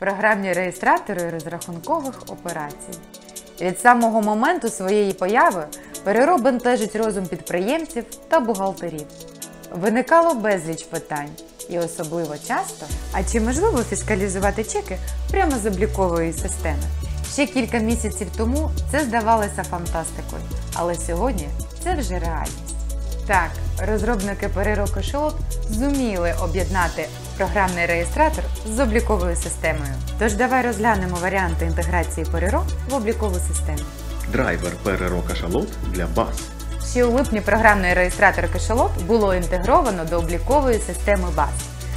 програмні реєстратори розрахункових операцій. Від самого моменту своєї появи переро бентежить розум підприємців та бухгалтерів. Виникало безліч питань, і особливо часто, а чи можливо фіскалізувати чеки прямо з облікової системи? Ще кілька місяців тому це здавалося фантастикою, але сьогодні це вже реальність. Так, розробники Переро Кошелот зуміли об'єднати програмний реєстратор з обліковою системою. Тож давай розглянемо варіанти інтеграції ПРРО в облікову систему. Драйвер ПРРО Cashalot для BAS. Ще у липні програмний реєстратор Cashalot було інтегровано до облікової системи BAS.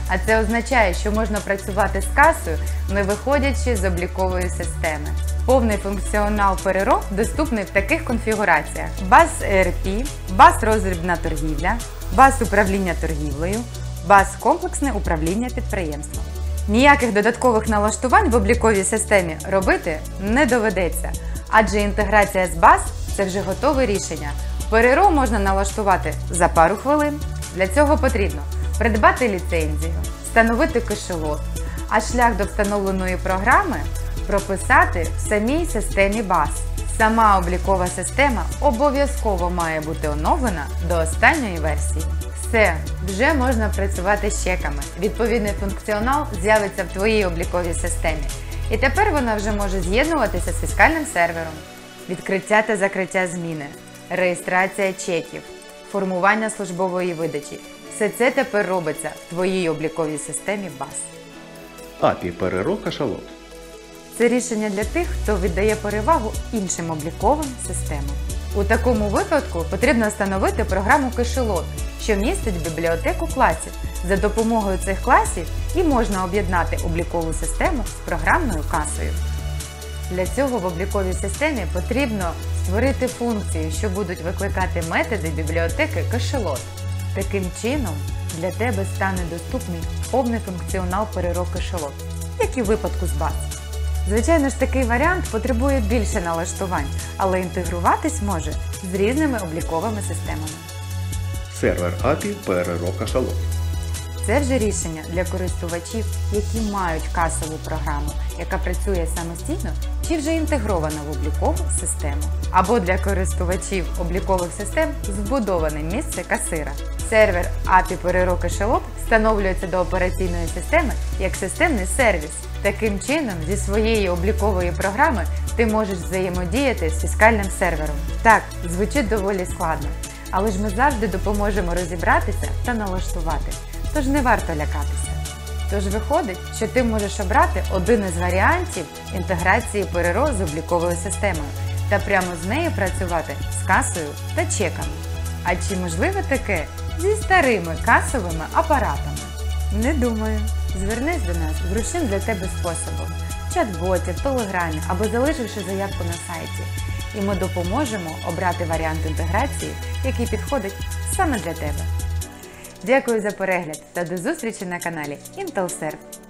А це означає, що можна працювати з касою, не виходячи з облікової системи. Повний функціонал ПРРО доступний в таких конфігураціях: BAS ERP, баз роздрібна торгівля, баз управління торгівлею, баз комплексне управління підприємством. Ніяких додаткових налаштувань в обліковій системі робити не доведеться, адже інтеграція з баз це вже готове рішення. Переро можна налаштувати за пару хвилин. Для цього потрібно придбати ліцензію, встановити кошелот, а шлях до встановленої програми прописати в самій системі баз. Сама облікова система обов'язково має бути оновлена до останньої версії. Все, вже можна працювати з чеками. Відповідний функціонал з'явиться в твоїй обліковій системі. І тепер вона вже може з'єднуватися з фіскальним сервером, відкриття та закриття зміни, реєстрація чеків, формування службової видачі. Все це тепер робиться в твоїй обліковій системі баз. API Переро Кашалот. Це рішення для тих, хто віддає перевагу іншим обліковим системам. У такому випадку потрібно встановити програму Кешелот, що містить бібліотеку класів. За допомогою цих класів і можна об'єднати облікову систему з програмною касою. Для цього в обліковій системі потрібно створити функції, що будуть викликати методи бібліотеки Кешелот. Таким чином, для тебе стане доступний повний функціонал перерок Кешелот, як і в випадку з баз. Звичайно ж, такий варіант потребує більше налаштувань, але інтегруватись може з різними обліковими системами. Сервер API Переро Кашалот. Це вже рішення для користувачів, які мають касову програму, яка працює самостійно чи вже інтегрована в облікову систему, або для користувачів облікових систем з вбудованим місце касира. Сервер API Переро Кешелот встановлюється до операційної системи як системний сервіс. Таким чином, зі своєї облікової програми ти можеш взаємодіяти з фіскальним сервером. Так, звучить доволі складно, але ж ми завжди допоможемо розібратися та налаштувати. Тож не варто лякатися. Тож виходить, що ти можеш обрати один із варіантів інтеграції переро з обліковою системою та прямо з нею працювати з касою та чеками. А чи можливе таке зі старими касовими апаратами? Не думаю. Звернись до нас зручним для тебе способом чат-боті, в телеграмі або залишивши заявку на сайті. І ми допоможемо обрати варіант інтеграції, який підходить саме для тебе. Дякую за перегляд та до зустрічі на каналі IntelServe.